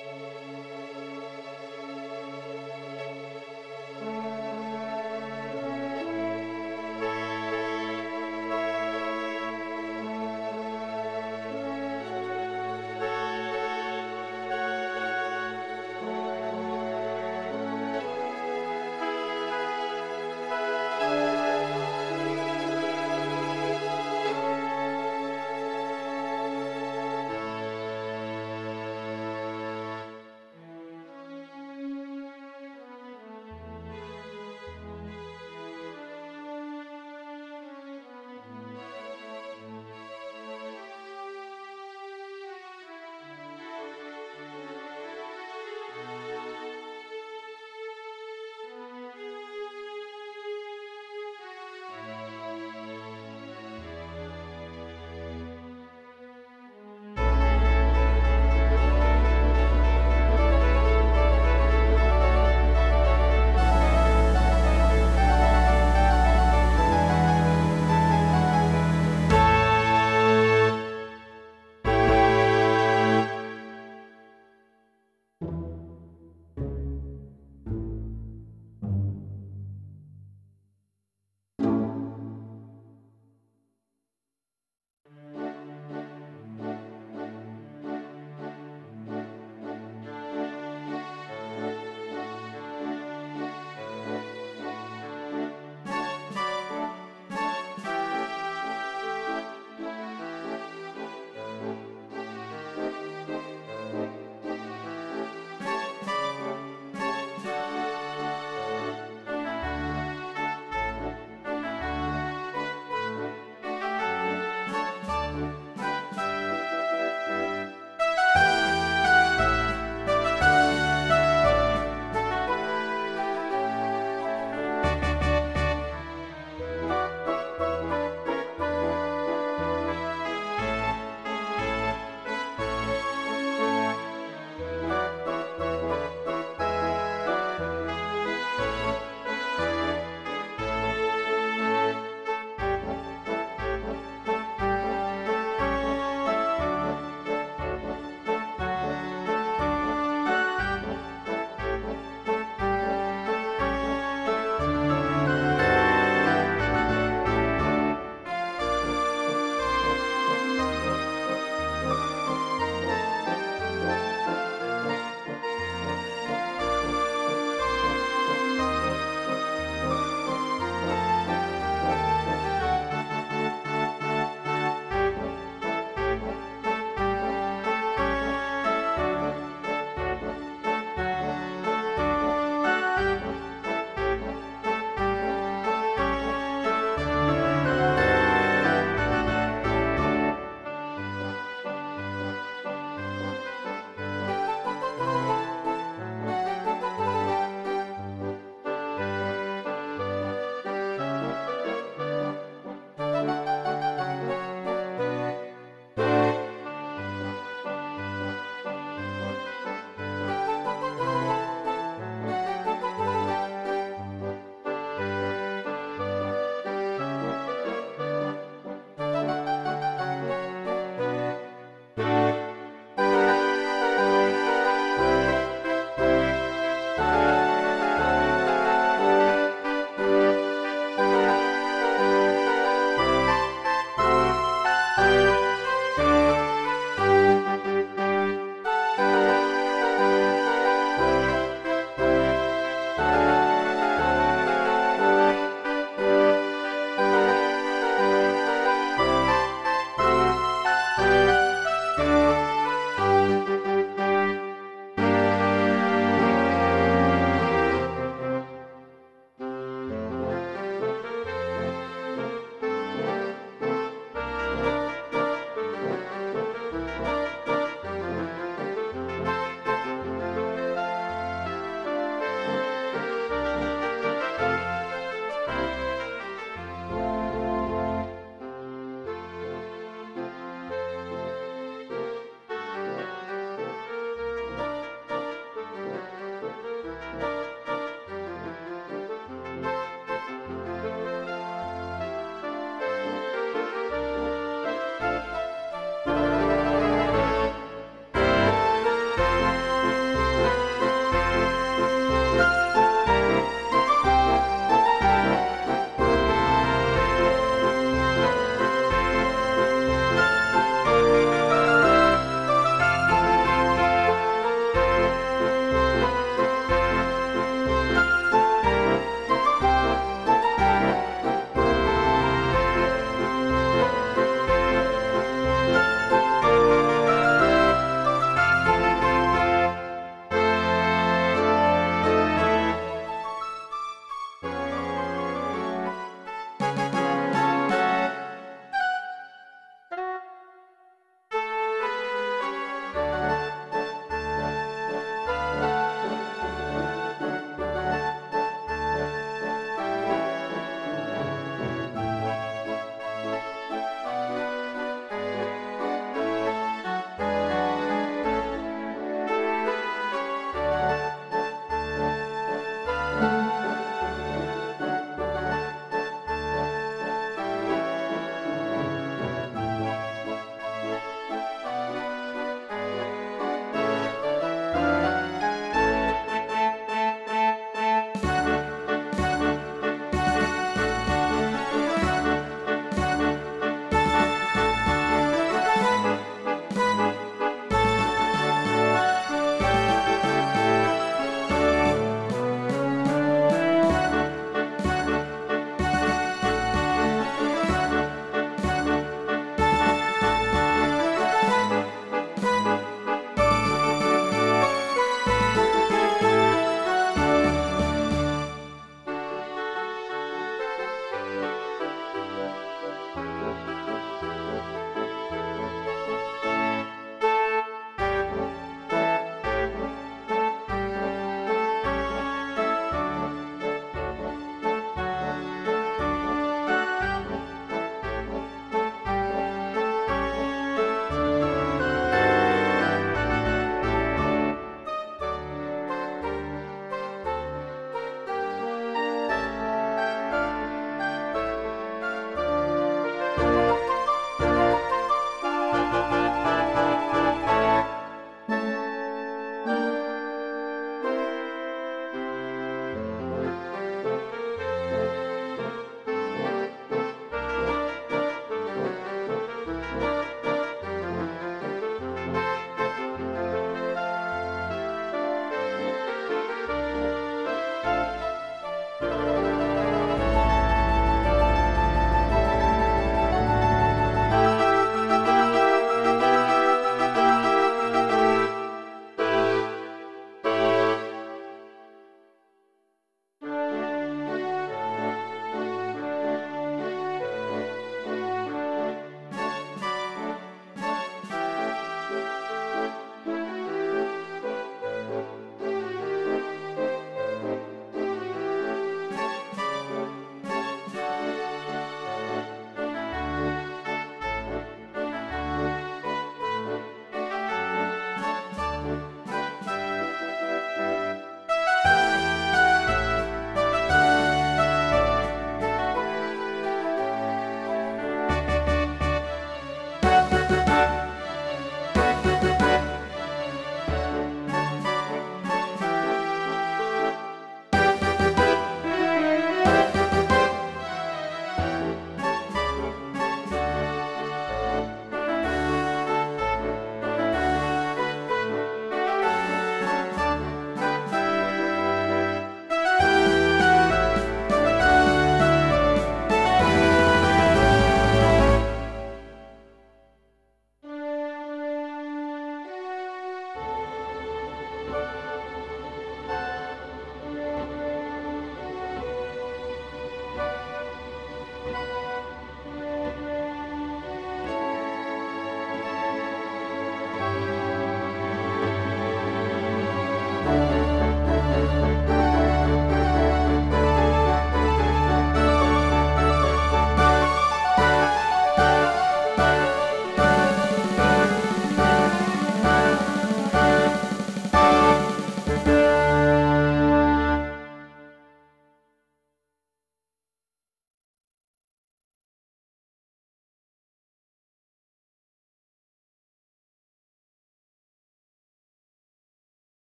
Música